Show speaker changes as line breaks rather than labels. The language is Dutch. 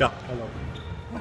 Ja.
Hallo. Ja.